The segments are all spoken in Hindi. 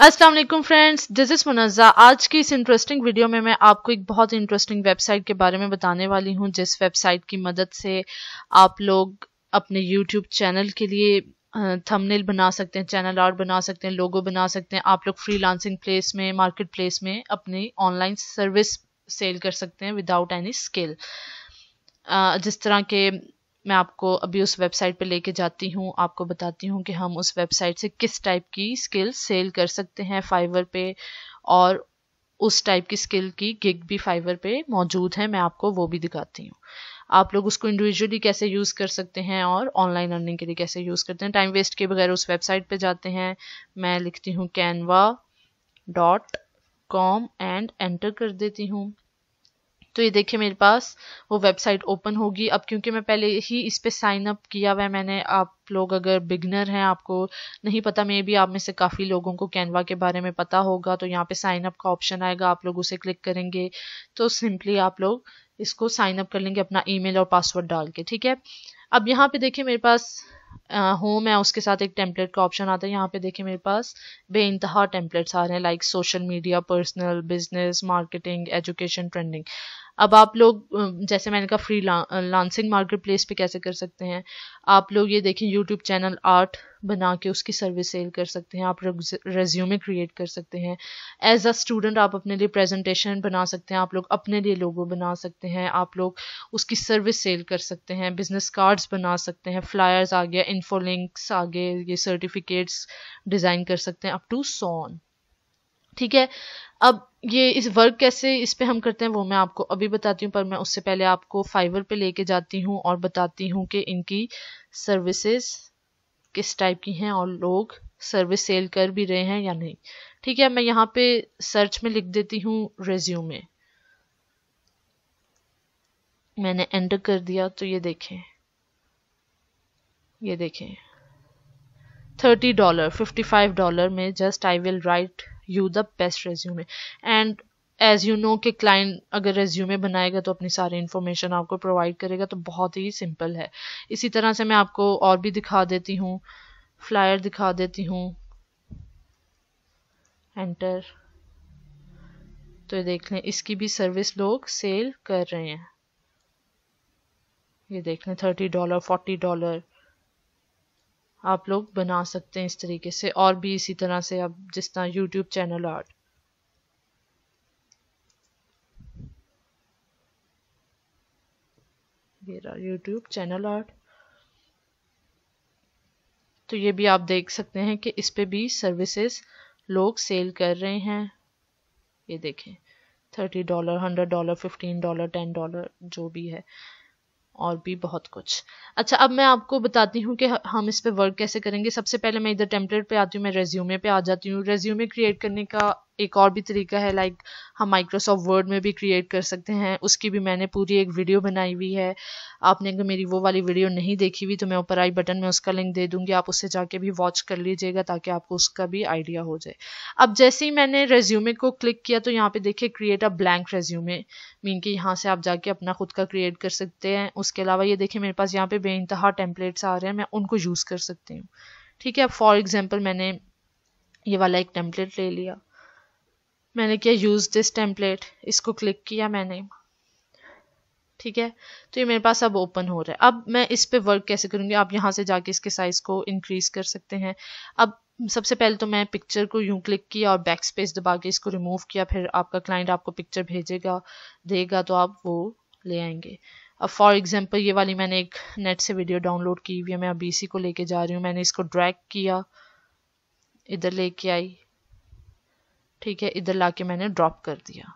अस्सलाम वालेकुम फ्रेंड्स, दिस इज़ मुनज़ा आज की इस इंटरेस्टिंग वीडियो में मैं आपको एक बहुत इंटरेस्टिंग वेबसाइट के बारे में बताने वाली हूँ, जिस वेबसाइट की मदद से आप लोग अपने यूट्यूब चैनल के लिए थंबनेल बना सकते हैं चैनल आर्ट बना सकते हैं लोगो बना सकते हैं। आप लोग फ्रीलांसिंग प्लेस में मार्केट प्लेस में अपनी ऑनलाइन सर्विस सेल कर सकते हैं विदाउट एनी स्किल जिस तरह के मैं आपको अभी उस वेबसाइट पे लेके जाती हूँ, आपको बताती हूँ कि हम उस वेबसाइट से किस टाइप की स्किल सेल कर सकते हैं फाइवर पे और उस टाइप की स्किल की गिग भी फाइवर पे मौजूद है, मैं आपको वो भी दिखाती हूँ। आप लोग उसको इंडिविजुअली कैसे यूज़ कर सकते हैं और ऑनलाइन अर्निंग के लिए कैसे यूज़ करते हैं। टाइम वेस्ट के बगैर उस वेबसाइट पे जाते हैं। मैं लिखती हूँ Canva dot com and enter कर देती हूँ। तो ये देखिए मेरे पास वो वेबसाइट ओपन होगी। अब क्योंकि मैं पहले ही इस पर साइन अप किया हुआ है, मैंने आप लोग अगर बिगनर हैं, आपको नहीं पता मे भी आप में से काफ़ी लोगों को कैनवा के बारे में पता होगा तो यहाँ पे साइन अप का ऑप्शन आएगा, आप लोग उसे क्लिक करेंगे तो सिंपली आप लोग इसको साइन अप कर लेंगे अपना ईमेल और पासवर्ड डाल के, ठीक है? अब यहाँ पे देखिए मेरे पास होम है उसके साथ एक टेम्पलेट का ऑप्शन आता है। यहाँ पे देखिए मेरे पास बे इंतहा टेम्पलेट्स आ रहे हैं like social media personal business marketing education trending अब आप लोग जैसे मैंने कहा फ्री लांसिंग मार्केट प्लेस पर कैसे कर सकते हैं? आप लोग ये देखें यूट्यूब चैनल आर्ट बना के उसकी सर्विस सेल कर सकते हैं। आप रेज्यूमे क्रिएट कर सकते हैं। एज अ स्टूडेंट आप अपने लिए प्रेजेंटेशन बना सकते हैं। आप लोग अपने लिए लोगो बना सकते हैं। आप लोग उसकी सर्विस सेल कर सकते हैं। बिज़नेस कार्ड्स बना सकते हैं। फ्लायर्स आ गया इन्फोलिंक्स आ गए, ये सर्टिफिकेट्स डिज़ाइन कर सकते हैं। अप टू सॉन ठीक है? अब ये इस वर्क कैसे इस पे हम करते हैं, वो मैं आपको अभी बताती हूँ, पर मैं उससे पहले आपको फाइवर पे लेके जाती हूँ और बताती हूँ कि इनकी सर्विसेज़ किस टाइप की हैं और लोग सर्विस सेल कर भी रहे हैं या नहीं। ठीक है, मैं यहाँ पे सर्च में लिख देती हूँ रेज्यूमे मैंने एंटर कर दिया तो ये देखें। ये देखें। Thirty dollar fifty five dollar में just I will write you the best resume and as you know कि क्लाइंट अगर रेज्यूमे बनाएगा तो अपनी सारी इन्फॉर्मेशन आपको प्रोवाइड करेगा तो बहुत ही सिंपल है। इसी तरह से मैं आपको और भी दिखा देती हूँ फ्लायर दिखा देती हूँ। एंटर तो ये देख लें, इसकी भी सर्विस लोग सेल कर रहे हैं। ये देख लें थर्टी डॉलर फोर्टी डॉलर आप लोग बना सकते हैं इस तरीके से, और भी इसी तरह से आप जिस तरह YouTube channel art YouTube channel art तो ये भी आप देख सकते हैं कि इस पे भी सर्विसेज़ लोग सेल कर रहे हैं। ये देखें thirty dollar hundred dollar fifteen dollar ten dollar जो भी है। और भी बहुत कुछ। अच्छा अब मैं आपको बताती हूँ कि हम इस पे वर्क कैसे करेंगे। सबसे पहले मैं इधर टेम्पलेट पे आती हूँ, मैं रेज्यूमे पे आ जाती हूँ। रेज्यूमे क्रिएट करने का एक और भी तरीका है लाइक हम माइक्रोसॉफ्ट वर्ड में भी क्रिएट कर सकते हैं। उसकी भी मैंने पूरी एक वीडियो बनाई हुई है। आपने अगर मेरी वो वाली वीडियो नहीं देखी हुई तो मैं ऊपर आई बटन में उसका लिंक दे दूँगी। आप उससे जाके भी वॉच कर लीजिएगा ताकि आपको उसका भी आइडिया हो जाए। अब जैसे ही मैंने रेज्यूमे को क्लिक किया तो यहाँ पे देखिए create a blank resume mean कि यहाँ से आप जाके अपना खुद का क्रिएट कर सकते हैं। उसके अलावा ये देखिए मेरे पास यहाँ पे बेानतहा टेम्पलेट्स आ रहे हैं। मैं उनको यूज़ कर सकती हूँ। ठीक है, अब फॉर एग्ज़ाम्पल मैंने ये वाला एक टेम्पलेट ले लिया। मैंने किया यूज़ दिस टेम्पलेट इसको क्लिक किया मैंने। ठीक है? तो ये मेरे पास अब ओपन हो रहा है। अब मैं इस पे वर्क कैसे करूँगी? आप यहाँ से जाके इसके साइज़ को इंक्रीज कर सकते हैं। अब सबसे पहले तो मैं पिक्चर को यूँ क्लिक किया और बैक स्पेस दबा के इसको रिमूव किया। फिर आपका क्लाइंट आपको पिक्चर भेजेगा, देगा तो आप वो ले आएँगे। अब फॉर एग्जांपल ये वाली मैंने एक नेट से वीडियो डाउनलोड की हुई है। मैं अभी इसी को लेके जा रही हूँ। मैंने इसको ड्रैग किया, इधर लेके आई। ठीक है, इधर ला के मैंने ड्रॉप कर दिया।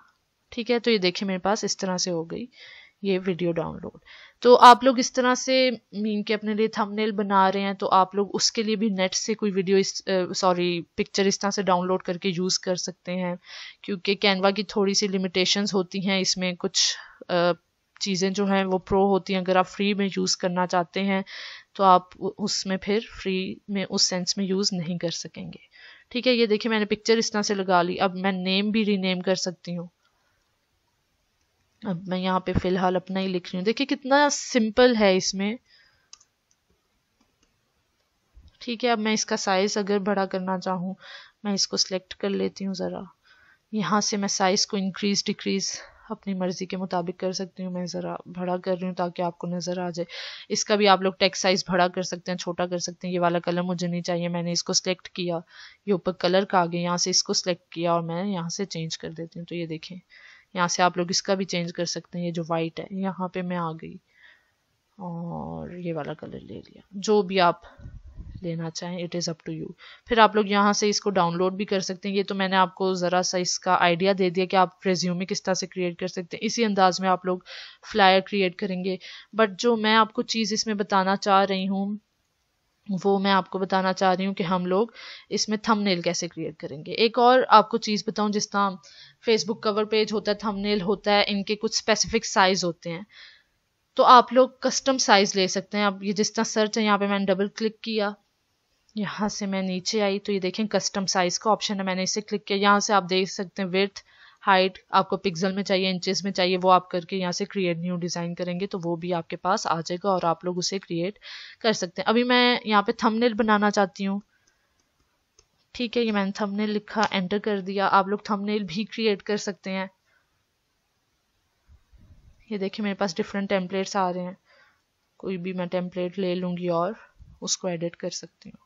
ठीक है तो ये देखिए मेरे पास इस तरह से हो गई ये वीडियो डाउनलोड तो आप लोग इस तरह से मीन के अपने लिए थंबनेल बना रहे हैं तो आप लोग उसके लिए भी नेट से कोई वीडियो सॉरी पिक्चर इस तरह से डाउनलोड करके यूज़ कर सकते हैं, क्योंकि कैनवा की थोड़ी सी लिमिटेशंस होती हैं, इसमें कुछ चीज़ें जो हैं वो प्रो होती हैं, अगर आप फ्री में यूज़ करना चाहते हैं तो आप उसमें फिर फ्री में उस सेंस में यूज़ नहीं कर सकेंगे। ठीक है, ये देखिए, मैंने पिक्चर इस तरह से लगा ली। अब मैं नेम भी रीनेम कर सकती हूँ। अब मैं यहाँ पे फ़िलहाल अपना ही लिख रही हूँ। देखिए, कितना सिंपल है इसमें। ठीक है, अब मैं इसका साइज़ अगर बड़ा करना चाहूँ, मैं इसको सिलेक्ट कर लेती हूँ ज़रा। यहाँ से मैं साइज़ को इंक्रीज़ डिक्रीज़ अपनी मर्ज़ी के मुताबिक कर सकती हूँ, मैं ज़रा बड़ा कर रही हूँ ताकि आपको नज़र आ जाए। इसका भी आप लोग टेक्स्ट साइज़ बड़ा कर सकते हैं, छोटा कर सकते हैं, ये वाला कलर मुझे नहीं चाहिए, मैंने इसको सिलेक्ट किया, ये ऊपर कलर का आ गया, यहाँ से इसको सिलेक्ट किया और मैं यहाँ से चेंज कर देती हूँ तो ये देखें, यहाँ से आप लोग इसका भी चेंज कर सकते हैं, ये जो वाइट है, यहाँ पर मैं आ गई और ये वाला कलर ले लिया, जो भी आप लेना चाहें it is up to you फिर आप लोग यहाँ से इसको डाउनलोड भी कर सकते हैं। ये तो मैंने आपको ज़रा सा इसका आइडिया दे दिया कि आप रेज्यूमे किस तरह से क्रिएट कर सकते हैं। इसी अंदाज में आप लोग फ्लायर क्रिएट करेंगे। बट जो मैं आपको चीज़ इसमें बताना चाह रही हूँ, वो मैं आपको बताना चाह रही हूँ कि हम लोग इसमें थंबनेल कैसे क्रिएट करेंगे। एक और आपको चीज़ बताऊँ, जिस तरह फेसबुक कवर पेज होता है थंबनेल होता है, इनके कुछ स्पेसिफिक साइज़ होते हैं। तो आप लोग कस्टम साइज़ ले सकते हैं। अब ये जिस तरह सर्च है, यहाँ पे मैंने डबल क्लिक किया। यहाँ से मैं नीचे आई तो ये देखें कस्टम साइज़ का ऑप्शन है। मैंने इसे क्लिक किया। यहाँ से आप देख सकते हैं विर्थ हाइट आपको पिक्सल में चाहिए इंचेस में चाहिए, वो आप करके यहाँ से क्रिएट न्यू डिज़ाइन करेंगे तो वो भी आपके पास आ जाएगा और आप लोग उसे क्रिएट कर सकते हैं। अभी मैं यहाँ पे थंबनेल बनाना चाहती हूँ। ठीक है, ये मैंने थंबनेल लिखा एंटर कर दिया। आप लोग थंबनेल भी क्रिएट कर सकते हैं। ये देखिए मेरे पास डिफरेंट टेम्पलेट्स आ रहे हैं। कोई भी मैं टेम्पलेट ले लूँगी और उसको एडिट कर सकती हूँ।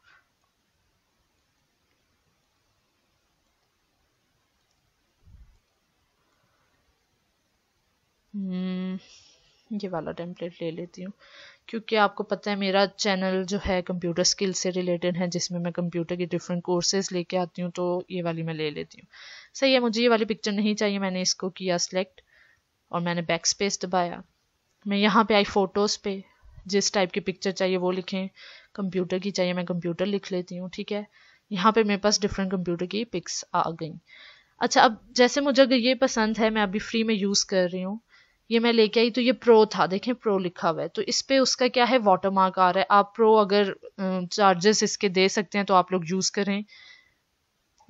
ये वाला टेम्पलेट ले लेती हूँ। क्योंकि आपको पता है मेरा चैनल जो है कंप्यूटर स्किल से रिलेटेड है, जिसमें मैं कंप्यूटर की डिफरेंट कोर्सेज लेके आती हूँ तो ये वाली मैं ले लेती हूँ। सही है, मुझे ये वाली पिक्चर नहीं चाहिए, मैंने इसको किया सिलेक्ट और मैंने बैक स्पेस दबाया। मैं यहाँ पे आई फ़ोटोज़ पे, जिस टाइप की पिक्चर चाहिए वो लिखें। कंप्यूटर की चाहिए, मैं कंप्यूटर लिख लेती हूँ, ठीक है? यहाँ पे मेरे पास डिफरेंट कंप्यूटर की पिक्स आ गई। अच्छा अब जैसे मुझे ये पसंद है, मैं अभी फ्री में यूज़ कर रही हूँ। ये मैं लेके आई तो ये प्रो था, देखें प्रो लिखा हुआ है। तो इस पे उसका क्या है वाटर मार्क आ रहा है। आप प्रो अगर चार्जेस इसके दे सकते हैं तो आप लोग यूज़ करें।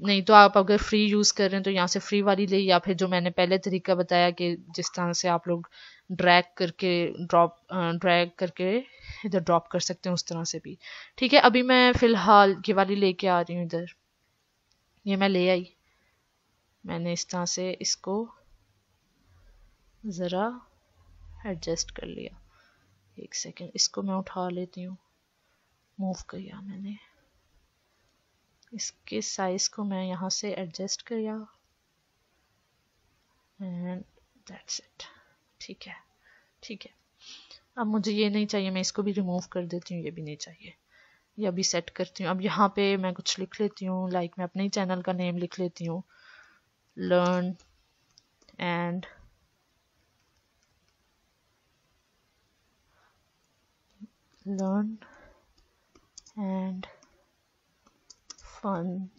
नहीं तो आप अगर फ्री यूज़ कर रहे हैं तो यहाँ से फ्री वाली ले, या फिर जो मैंने पहले तरीका बताया कि जिस तरह से आप लोग ड्रैग करके ड्रॉप ड्रैग करके इधर ड्रॉप कर सकते हैं, उस तरह से भी। ठीक है, अभी मैं फ़िलहाल ये वाली लेके आ रही हूँ इधर। ये मैं ले आई। मैंने इस तरह से इसको ज़रा एडजस्ट कर लिया। एक सेकेंड इसको मैं उठा लेती हूँ। मूव किया मैंने। इसके साइज़ को मैं यहाँ से एडजस्ट किया। एंड दैट्स इट ठीक है ठीक है। अब मुझे ये नहीं चाहिए, मैं इसको भी रिमूव कर देती हूँ, ये भी नहीं चाहिए। ये अभी सेट करती हूँ। अब यहाँ पे मैं कुछ लिख लेती हूँ लाइक मैं अपने ही चैनल का नेम लिख लेती हूँ। Learn and learn and fun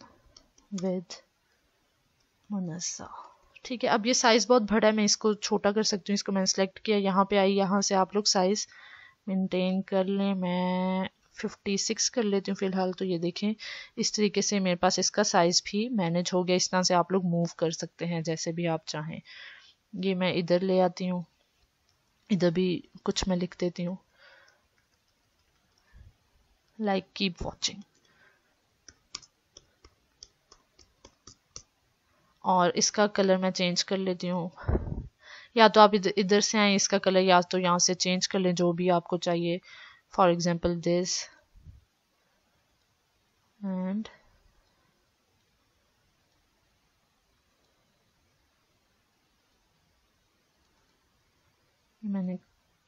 with मुनसा ठीक है, अब ये साइज़ बहुत बड़ा है, मैं इसको छोटा कर सकती हूँ, इसको मैंने सेलेक्ट किया, यहाँ पे आई, यहाँ से आप लोग साइज़ मेंटेन कर लें, मैं 56 कर लेती हूँ फ़िलहाल तो ये देखें, इस तरीके से मेरे पास इसका साइज़ भी मैनेज हो गया, इस तरह से आप लोग मूव कर सकते हैं, जैसे भी आप चाहें। ये मैं इधर ले आती हूँ, इधर भी कुछ मैं लिख देती हूँ। Like, keep watching. और इसका कलर मैं चेंज कर लेती हूँ। या तो आप इधर इधर से आए, इसका कलर या तो यहाँ से चेंज कर लें, जो भी आपको चाहिए। फॉर एग्ज़ाम्पल दिस एंड मैंने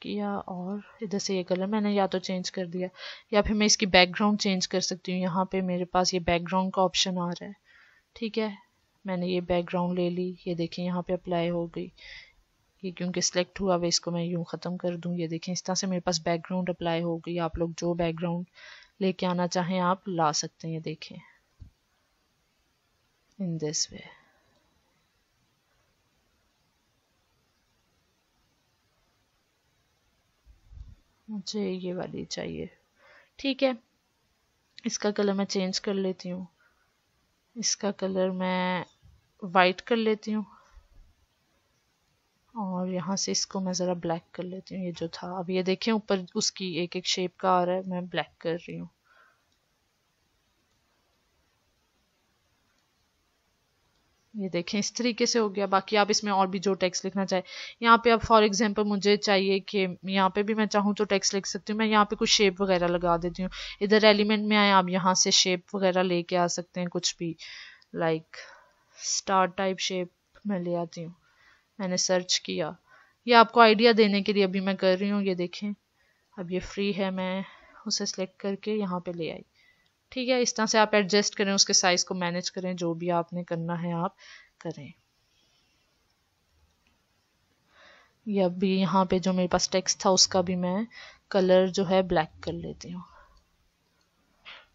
किया और इधर से ये कलर मैंने या तो चेंज कर दिया, या फिर मैं इसकी बैकग्राउंड चेंज कर सकती हूँ। यहाँ पे मेरे पास ये बैकग्राउंड का ऑप्शन आ रहा है। ठीक है? मैंने ये बैकग्राउंड ले ली, ये देखें यहाँ पे अप्लाई हो गई। ये क्योंकि सिलेक्ट हुआ हुआ इसको मैं यूँ ख़त्म कर दूँ। ये देखें इस तरह से मेरे पास बैकग्राउंड अप्लाई हो गई। आप लोग जो बैकग्राउंड लेके आना चाहें, आप ला सकते हैं, ये देखें इन दिस वे मुझे ये वाली चाहिए। ठीक है। इसका कलर मैं चेंज कर लेती हूँ। इसका कलर मैं वाइट कर लेती हूँ। और यहाँ से इसको मैं ज़रा ब्लैक कर लेती हूँ। ये जो था। अब ये देखें, ऊपर उसकी एक एक शेप का आ रहा है। मैं ब्लैक कर रही हूँ। ये देखें, इस तरीके से हो गया। बाकी आप इसमें और भी जो टेक्स्ट लिखना चाहे। यहाँ पे अब फॉर एग्जांपल मुझे चाहिए कि यहाँ पे भी मैं चाहूँ तो टेक्स्ट लिख सकती हूँ। मैं यहाँ पे कुछ शेप वगैरह लगा देती हूँ। इधर एलिमेंट में आए, आप यहाँ से शेप वगैरह लेके आ सकते हैं कुछ भी। लाइक स्टार टाइप शेप मैं ले आती हूँ। मैंने सर्च किया। ये आपको आइडिया देने के लिए अभी मैं कर रही हूँ। ये देखें। अब ये फ्री है, मैं उसे सिलेक्ट करके यहाँ पे ले आई। ठीक है, इस तरह से आप एडजस्ट करें, उसके साइज़ को मैनेज करें, जो भी आपने करना है आप करें। ये अभी यहाँ पे जो मेरे पास टेक्स्ट था, उसका भी मैं कलर जो है ब्लैक कर लेती हूँ।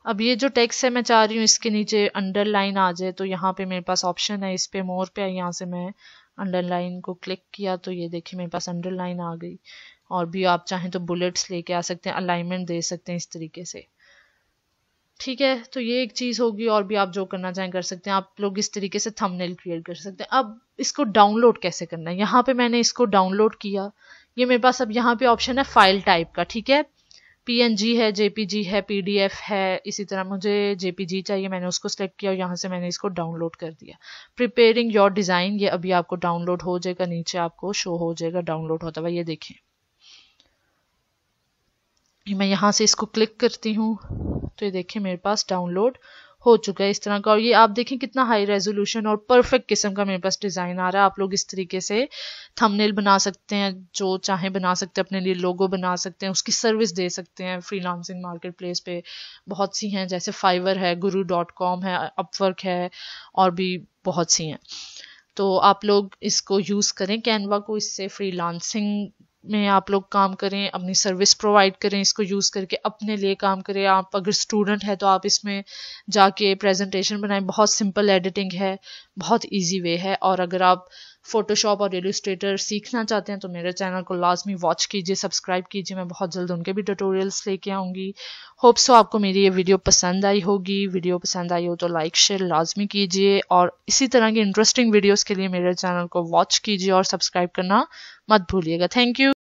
अब ये जो टेक्स्ट है, मैं चाह रही हूँ इसके नीचे अंडरलाइन आ जाए तो यहाँ पे मेरे पास ऑप्शन है, इस पे मोर पे यहाँ से मैं अंडरलाइन को क्लिक किया तो ये देखिए मेरे पास अंडरलाइन आ गई। और भी आप चाहें तो बुलेट्स लेके आ सकते हैं अलाइनमेंट दे सकते हैं इस तरीके से। ठीक है? तो ये एक चीज़ होगी, और भी आप जो करना चाहें कर सकते हैं। आप लोग इस तरीके से थंबनेल क्रिएट कर सकते हैं। अब इसको डाउनलोड कैसे करना है? यहाँ पे मैंने इसको डाउनलोड किया। ये मेरे पास अब यहाँ पे ऑप्शन है फ़ाइल टाइप का, ठीक है? पीएनजी है जेपीजी है पीडीएफ है, इसी तरह मुझे जेपीजी चाहिए, मैंने उसको सेलेक्ट किया और यहाँ से मैंने इसको डाउनलोड कर दिया। प्रिपेयरिंग योर डिज़ाइन ये अभी आपको डाउनलोड हो जाएगा, नीचे आपको शो हो जाएगा डाउनलोड होता हुआ ये देखें मैं यहाँ से इसको क्लिक करती हूँ। तो ये देखिए मेरे पास डाउनलोड हो चुका है इस तरह का। और ये आप देखें कितना हाई रेजोल्यूशन और परफेक्ट किस्म का मेरे पास डिज़ाइन आ रहा है। आप लोग इस तरीके से थंबनेल बना सकते हैं, जो चाहे बना सकते हैं, अपने लिए लोगो बना सकते हैं, उसकी सर्विस दे सकते हैं फ्रीलांसिंग मार्केट प्लेस पे। बहुत सी हैं, जैसे फाइवर है गुरु डॉट कॉम है अपवर्क है, और भी बहुत सी हैं। तो आप लोग इसको यूज़ करें कैनवा को इससे फ्रीलांसिंग में आप लोग काम करें, अपनी सर्विस प्रोवाइड करें, इसको यूज़ करके अपने लिए काम करें। आप अगर स्टूडेंट है तो आप इसमें जाके प्रेजेंटेशन बनाएँ। बहुत सिंपल एडिटिंग है, बहुत इजी वे है। और अगर आप फोटोशॉप और एलिस्ट्रेटर सीखना चाहते हैं तो मेरे चैनल को लाजमी वॉच कीजिए सब्सक्राइब कीजिए। मैं बहुत जल्द उनके भी ट्यूटोरियल्स लेके आऊँगी। होप सो आपको मेरी ये वीडियो पसंद आई होगी। वीडियो पसंद आई हो तो लाइक शेयर लाजमी कीजिए और इसी तरह की इंटरेस्टिंग वीडियोज़ के लिए मेरे चैनल को वॉच कीजिए और सब्सक्राइब करना मत भूलिएगा। Thank you